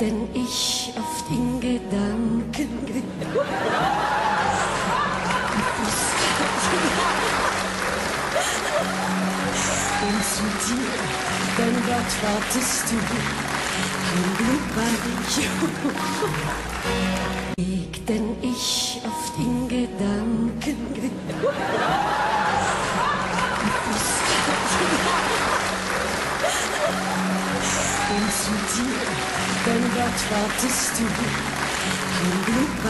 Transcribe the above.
denn ich oft in Gedanken. Und zu dir, denn dort wartest du, ein Glück ich, denn ich oft in Gedanken. Und zu dir, denn dort wartest du, ein Glück